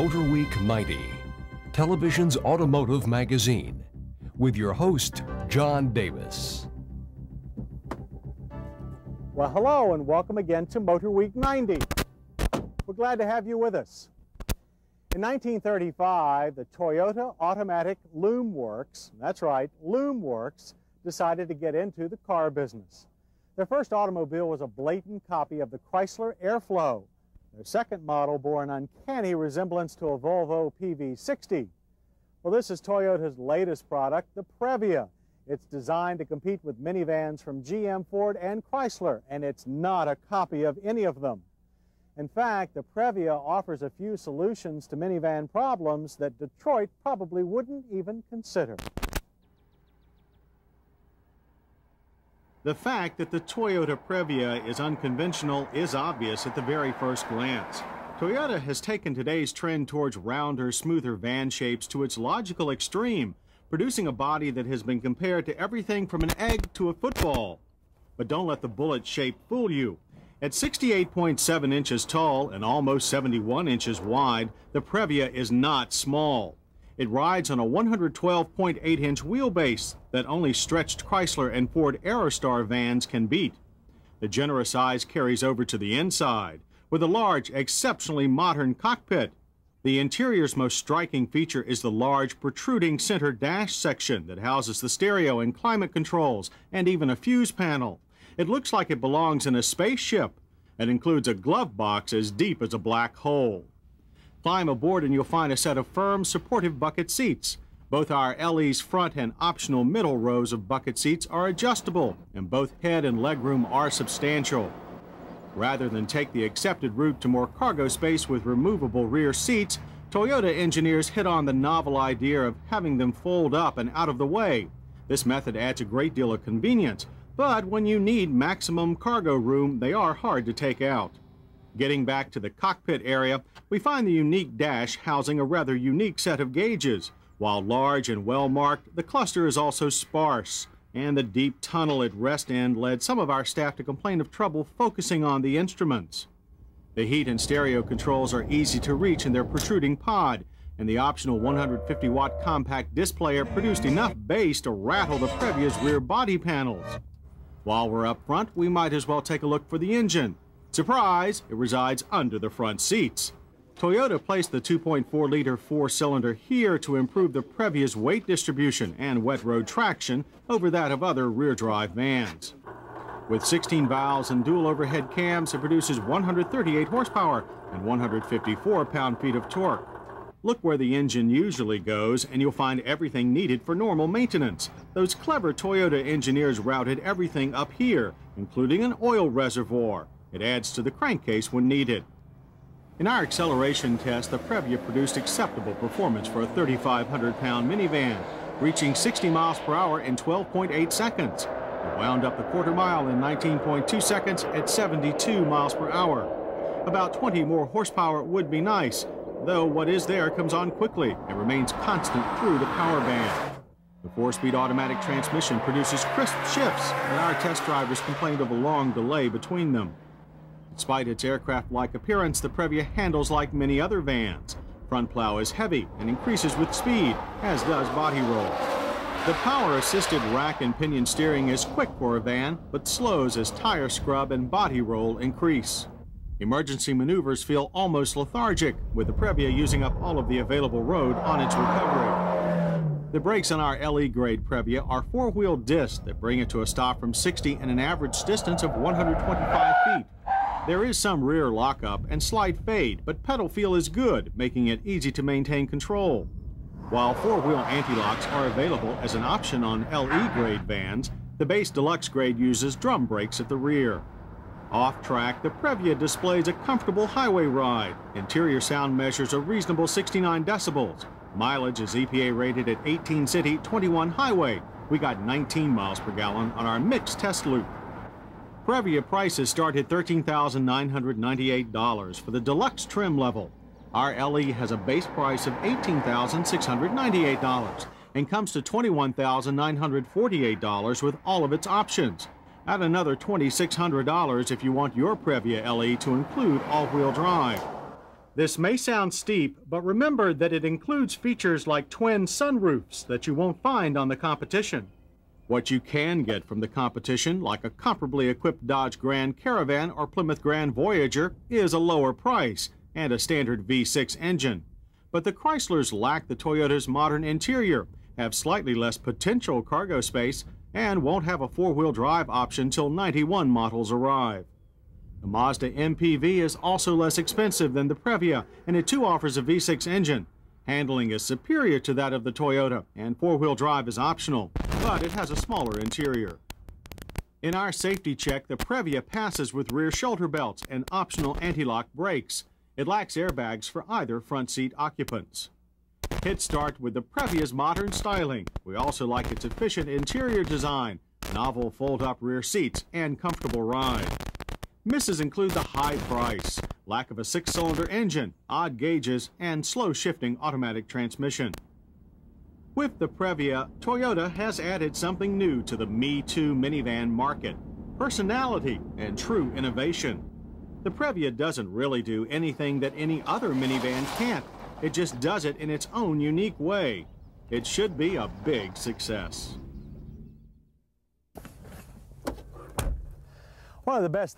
Motor Week 90, television's automotive magazine, with your host, John Davis. Well, hello and welcome again to Motor Week 90. We're glad to have you with us. In 1935, the Toyota Automatic Loom Works, that's right, Loom Works, decided to get into the car business. Their first automobile was a blatant copy of the Chrysler Airflow. Their second model bore an uncanny resemblance to a Volvo PV60. Well, this is Toyota's latest product, the Previa. It's designed to compete with minivans from GM, Ford, and Chrysler, and it's not a copy of any of them. In fact, the Previa offers a few solutions to minivan problems that Detroit probably wouldn't even consider. The fact that the Toyota Previa is unconventional is obvious at the very first glance. Toyota has taken today's trend towards rounder, smoother van shapes to its logical extreme, producing a body that has been compared to everything from an egg to a football. But don't let the bullet shape fool you. At 68.7 inches tall and almost 71 inches wide, the Previa is not small. It rides on a 112.8-inch wheelbase that only stretched Chrysler and Ford Aerostar vans can beat. The generous size carries over to the inside, with a large, exceptionally modern cockpit. The interior's most striking feature is the large, protruding center dash section that houses the stereo and climate controls, and even a fuse panel. It looks like it belongs in a spaceship, and includes a glove box as deep as a black hole. Climb aboard and you'll find a set of firm, supportive bucket seats. Both our LE's front and optional middle rows of bucket seats are adjustable, and both head and legroom are substantial. Rather than take the accepted route to more cargo space with removable rear seats, Toyota engineers hit on the novel idea of having them fold up and out of the way. This method adds a great deal of convenience, but when you need maximum cargo room, they are hard to take out. Getting back to the cockpit area, we find the unique dash housing a rather unique set of gauges. While large and well marked, the cluster is also sparse, and the deep tunnel at rest end led some of our staff to complain of trouble focusing on the instruments. The heat and stereo controls are easy to reach in their protruding pod, and the optional 150 watt compact disc player produced enough bass to rattle the Previa's rear body panels. While we're up front, we might as well take a look for the engine. Surprise, it resides under the front seats. Toyota placed the 2.4-liter four-cylinder here to improve the Previa's weight distribution and wet road traction over that of other rear-drive vans. With 16 valves and dual overhead cams, it produces 138 horsepower and 154 pound-feet of torque. Look where the engine usually goes, and you'll find everything needed for normal maintenance. Those clever Toyota engineers routed everything up here, including an oil reservoir. It adds to the crankcase when needed. In our acceleration test, the Previa produced acceptable performance for a 3,500-pound minivan, reaching 60 miles per hour in 12.8 seconds. It wound up the quarter mile in 19.2 seconds at 72 miles per hour. About 20 more horsepower would be nice, though what is there comes on quickly and remains constant through the power band. The four-speed automatic transmission produces crisp shifts, and our test drivers complained of a long delay between them. Despite its aircraft-like appearance, the Previa handles like many other vans. Front plow is heavy and increases with speed, as does body roll. The power-assisted rack and pinion steering is quick for a van, but slows as tire scrub and body roll increase. Emergency maneuvers feel almost lethargic, with the Previa using up all of the available road on its recovery. The brakes on our LE grade Previa are four-wheel discs that bring it to a stop from 60 and an average distance of 125 feet. There is some rear lockup and slight fade, but pedal feel is good, making it easy to maintain control. While four-wheel anti-locks are available as an option on LE grade vans, the base deluxe grade uses drum brakes at the rear. Off-track, the Previa displays a comfortable highway ride. Interior sound measures a reasonable 69 decibels. Mileage is EPA rated at 18 city, 21 highway. We got 19 miles per gallon on our mixed test loop. Previa prices start at $13,998 for the deluxe trim level. Our LE has a base price of $18,698 and comes to $21,948 with all of its options. Add another $2,600 if you want your Previa LE to include all-wheel drive. This may sound steep, but remember that it includes features like twin sunroofs that you won't find on the competition. What you can get from the competition, like a comparably equipped Dodge Grand Caravan or Plymouth Grand Voyager, is a lower price and a standard V6 engine. But the Chryslers lack the Toyota's modern interior, have slightly less potential cargo space, and won't have a four-wheel drive option till 91 models arrive. The Mazda MPV is also less expensive than the Previa, and it too offers a V6 engine. Handling is superior to that of the Toyota, and four-wheel drive is optional, but it has a smaller interior. In our safety check, the Previa passes with rear shoulder belts and optional anti-lock brakes. It lacks airbags for either front seat occupants. Hit start with the Previa's modern styling. We also like its efficient interior design, novel fold-up rear seats, and comfortable ride. Misses include the high price, lack of a six-cylinder engine, odd gauges, and slow-shifting automatic transmission. With the Previa, Toyota has added something new to the Me Too minivan market, personality and true innovation. The Previa doesn't really do anything that any other minivan can't. It just does it in its own unique way. It should be a big success. One of the best